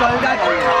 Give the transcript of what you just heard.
最佳球员。